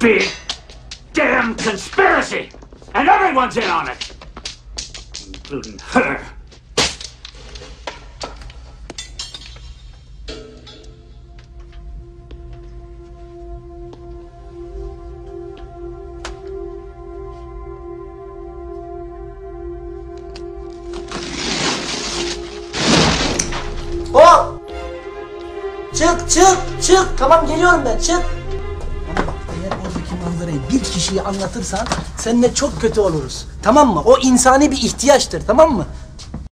big damn conspiracy! And everyone's in on it! Including her. Hop! Çık çık çık. Tamam geliyorum ben çık. Manzarayı bir kişiye anlatırsan seninle çok kötü oluruz. Tamam mı? O insani bir ihtiyaçtır tamam mı?